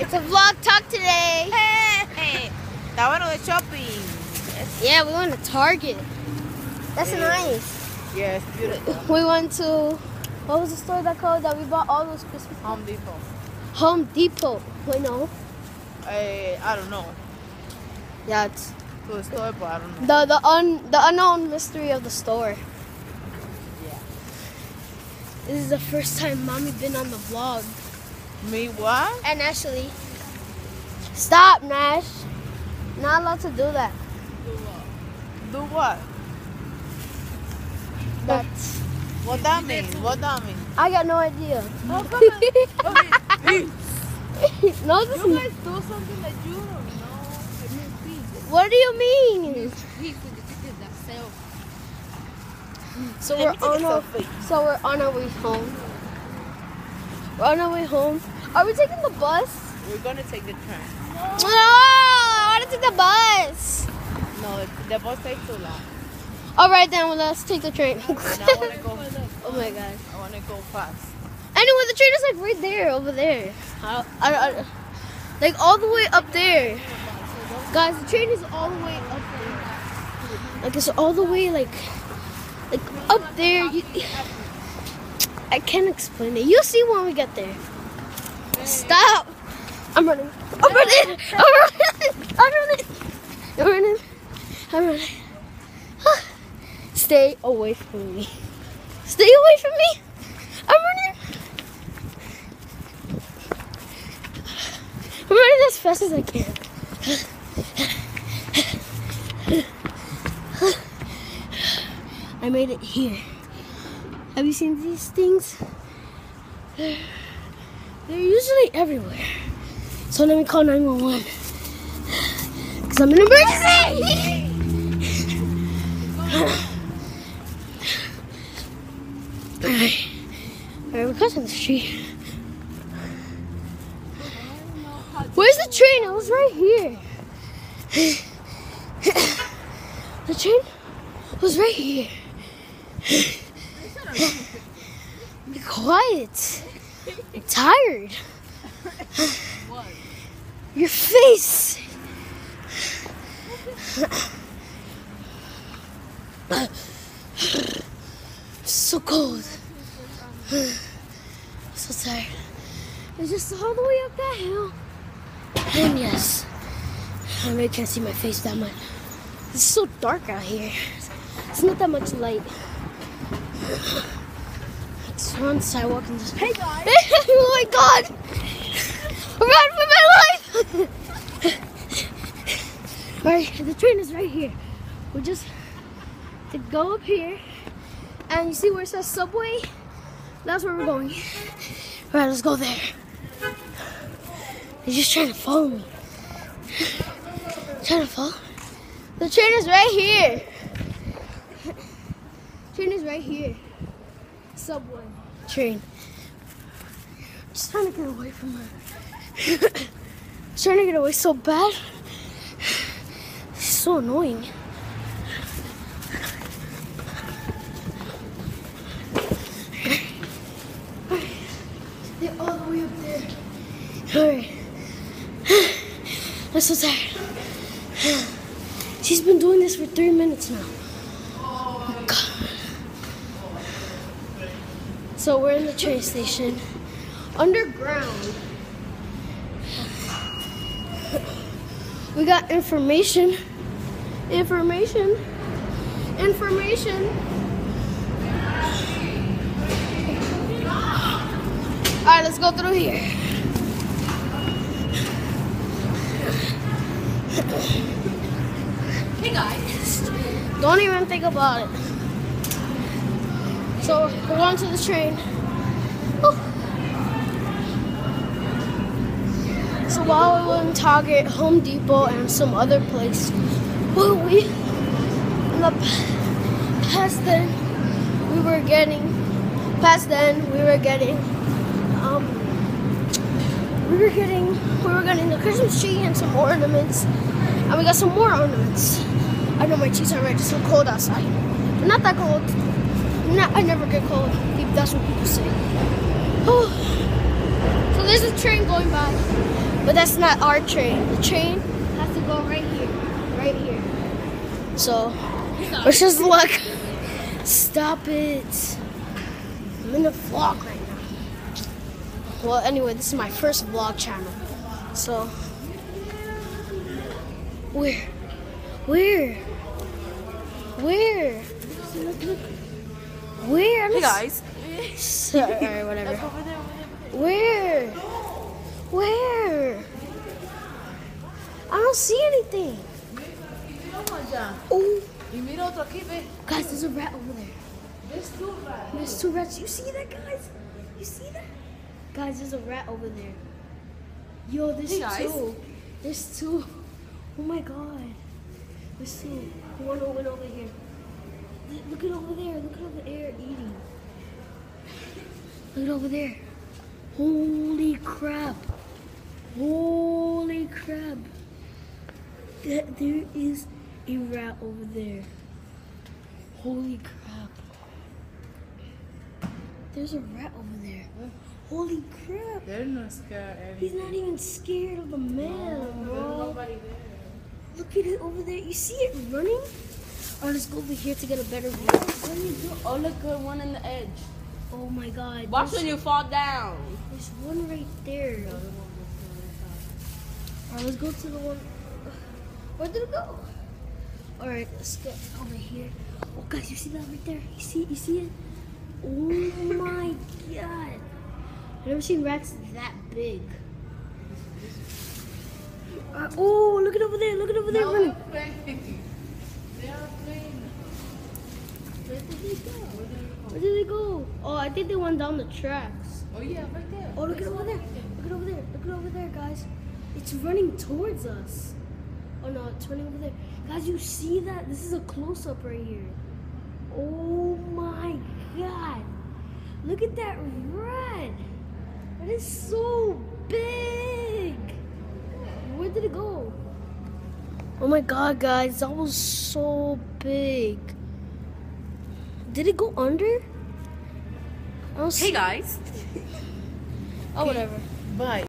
It's a vlog talk today. Hey, está bueno de shopping. Yeah, we went to Target. That's nice. Yeah, it's beautiful. We went to what was the store that called that we bought all those Christmas Home Depot. Home Depot. Wait, no. I, I don't know. Yeah, it's To the store, but I don't know. the the un the unknown mystery of the store. Yeah. This is the first time mommy been on the vlog. Me what? And Ashley. Stop, Nash. Not allowed to do that. Do what? That's What that mean? What that mean? I got no idea. Oh, come on. Okay. no, this You guys do something that you don't know. It means peace. what do you mean? So we're me take a on our so we're on our way home. We're on our way home. Are we taking the bus? We're gonna take the train. No, I want to take the bus. No, the bus takes too long. All right, then well, let's take the train. I go. oh my god. I wanna go fast. Anyway, the train is like right there, over there. I, I, I, like all the way up there. Guys, the train is all the way up there. Like it's all the way like, like up there. You, I can't explain it. You'll see when we get there. Stop! I'm running. I'm running. I'm running. I'm running. I'm running. I'm running. Stay away from me. Stay away from me. I'm running. I'm running as fast as I can. I made it here. Have you seen these things? They're, they're usually everywhere. So let me call 911. Because I'm in an emergency! Alright. Alright, we're crossing the street. Where's the train? It was right here. the train was right here. Be quiet. I'm tired. Your face. so cold. so tired. It's just all the way up that hill. And yes, I really can't see my face that much. It's so dark out here. It's not that much light. It's on sidewalk and just. Hey guys! oh my god! Run for my life! Alright, the train is right here. We just to go up here, and you see where it says subway? That's where we're going. Alright, let's go there. He's just trying to follow me. Trying to follow. The train is right here. Train is right here. Subway. Train. Just trying to get away from her. Trying to get away so bad. It's so annoying. They're all the way up there. Alright. I'm so tired. She's been doing this for three minutes now. God. So we're in the train station. Underground. We got information. Information. Information. Alright, let's go through here. Hey guys. Don't even think about it. So we're going to the train. Oh. So while we were in Target, Home Depot, and some other place, well, we in the past then we were getting past then we were getting um we were getting we were getting the Christmas tree and some ornaments, and we got some more ornaments. I know my cheeks are red. It's so cold outside. But not that cold. Not, I never get cold. That's what people say. Oh. So there's a train going by. But that's not our train. The train has to go right here. Right here. So, let's just look. Stop it. I'm in a vlog right now. Well, anyway, this is my first vlog channel. So, where? Where? Where? Look, look. Where? Hey guys. Sorry, whatever. Over there, over there. Where? Where? I don't see anything. Mira uno allá. Oh, Y mira otro aquí, ve. guys, there's a rat over there. There's two rats. There's two rats. You see that, guys? You see that? Guys, there's a rat over there. Yo, there's Hey, two. There's two. Oh my god. There's two. One over over here. Look at over there. Look at over there eating. Look at over there. Holy crap. Holy crap. That there is a rat over there. Holy crap. There's a rat over there. Holy crap. They're not scared. He's not even scared of the man, There's bro. nobody there. Look at it over there. You see it running? Or let's go over here to get a better view. What are you doing? Oh, look, uh, one on the edge. Oh my god. Watch there's, when you fall down. there's one right there. Alright, let's go to the one. Where did it go? Alright, let's get over here. Oh guys, you see that right there? You see you see it? Oh my god. I've never seen rats that big. Uh, oh, look at over there, look at over there No, running. they're playing. They are playing. Where did they go? Where did they go? Oh, I think they went down the tracks. Oh, yeah, right there. Oh, look at over there. Look at over there. Look at over there, guys. It's running towards us. Oh no, it's running over there. Guys, you see that? This is a close up right here. Oh my god. Look at that rat. That is so big. Where did it go? Oh my god, guys. That was so big. Did it go under? Hey, guys. Oh, whatever. Bye.